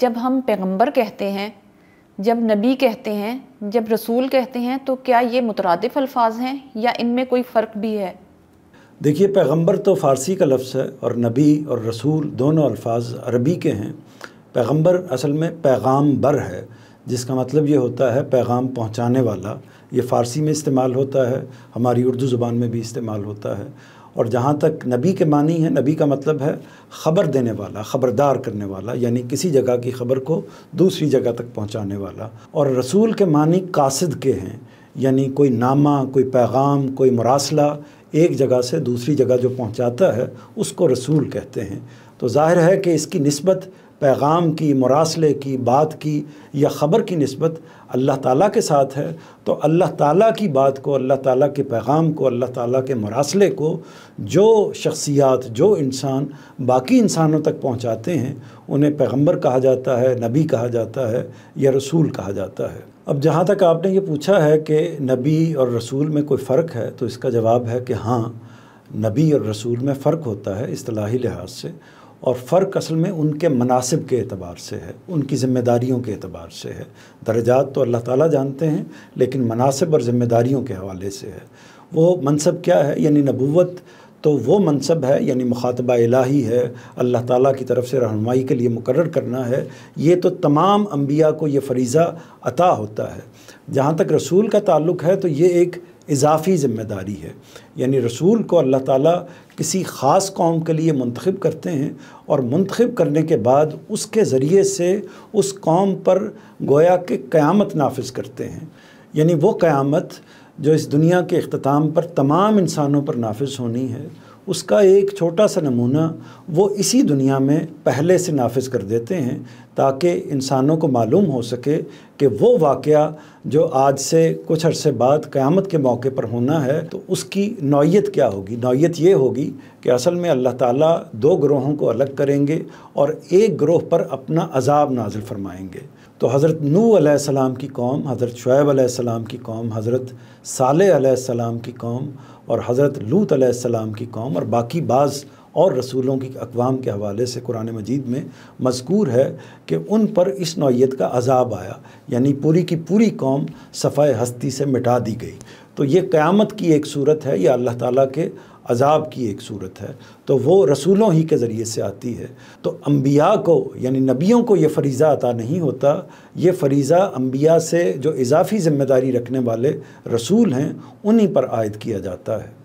जब हम पैगंबर कहते हैं, जब नबी कहते हैं, जब रसूल कहते हैं तो क्या ये मुतरदफ़ अल्फाज हैं या इनमें कोई फ़र्क भी है? देखिए, पैगंबर तो फ़ारसी का लफ्ज़ है और नबी और रसूल दोनों अल्फाज अरबी के हैं। पैगंबर असल में पैगाम बर है, जिसका मतलब ये होता है पैगाम पहुँचाने वाला। ये फ़ारसी में इस्तेमाल होता है, हमारी उर्दू ज़ुबान में भी इस्तेमाल होता है। और जहाँ तक नबी के मानी है, नबी का मतलब है ख़बर देने वाला, ख़बरदार करने वाला, यानी किसी जगह की ख़बर को दूसरी जगह तक पहुँचाने वाला। और रसूल के मानी कासिद के हैं, यानी कोई नामा, कोई पैगाम, कोई मरासला एक जगह से दूसरी जगह जो पहुँचाता है, उसको रसूल कहते हैं। तो ज़ाहिर है कि इसकी नस्बत पैगाम की, मरासले की, बात की या ख़बर की नस्बत अल्लाह ताला के साथ है तो अल्लाह ताला की बात को, अल्लाह ताला के पैगाम को, अल्लाह ताला के मरासले को जो शख्सियात, जो इंसान बाकी इंसानों तक पहुँचाते हैं, उन्हें पैगंबर कहा जाता है, नबी कहा जाता है या रसूल कहा जाता है। अब जहाँ तक आपने ये पूछा है कि नबी और रसूल में कोई फ़र्क है तो इसका जवाब है कि हाँ नबी और रसूल में फ़र्क होता है असलाही लिहाज से। और फ़र्क असल में उनके मनासिब के अतबार से है, उनकी ज़िम्मेदारियों के अतबार से है। दर्जात तो अल्लाह ताला जानते हैं, लेकिन मनासिब और ज़िम्मेदारियों के हवाले से है। वो मनसब क्या है? यानी नबूवत तो वो मनसब है, यानी मुखातबा इलाही है, अल्लाह ताला की तरफ़ से रहनुमाई के लिए मुकर करना है। ये तो तमाम अम्बिया को ये फरीज़ा अता होता है। जहाँ तक रसूल का ताल्लुक़ है तो ये एक इजाफ़ी ज़िम्मेदारी है। यानी रसूल को अल्लाह ताला किसी ख़ास कौम के लिए मंतखब करते हैं और मंतखब करने के बाद उसके ज़रिए से उस कौम पर गोया के क़यामत नाफिज करते हैं। यानी वो क़यामत जो इस दुनिया के अख्ताम पर तमाम इंसानों पर नाफिज होनी है, उसका एक छोटा सा नमूना वो इसी दुनिया में पहले से नाफिज कर देते हैं ताकि इंसानों को मालूम हो सके कि वो वाक़ जो आज से कुछ अरसे बाद क़्यामत के मौके पर होना है तो उसकी नौीयत क्या होगी? नौीयत ये होगी कि असल में अल्लाह ताला दो ग्रोहों को अलग करेंगे और एक ग्रोह पर अपना अजाब नाजिल फरमाएँगे। तो हज़रत नू सलाम की कौम, हज़रत शुएब सलाम की कौम, हज़रत साल सलाम की कौम और हज़रत लूत सलाम की कौम और बाकी बाज़ और रसूलों की अकवाम के हवाले से कुरान मजीद में मजकूर है कि उन पर इस नौीयत का अजाब आया, यानी पूरी की पूरी कौम सफ़ाए हस्ती से मिटा दी गई। तो ये क़्यामत की एक सूरत है, या अल्लाह ताला के अजाब की एक सूरत है। तो वो रसूलों ही के ज़रिए से आती है। तो अम्बिया को, यानी नबियों को ये फ़रीज़ा अता नहीं होता। ये फ़रीज़ा अम्बिया से जो इजाफ़ी ज़िम्मेदारी रखने वाले रसूल हैं, उन्हीं पर आयद किया जाता है।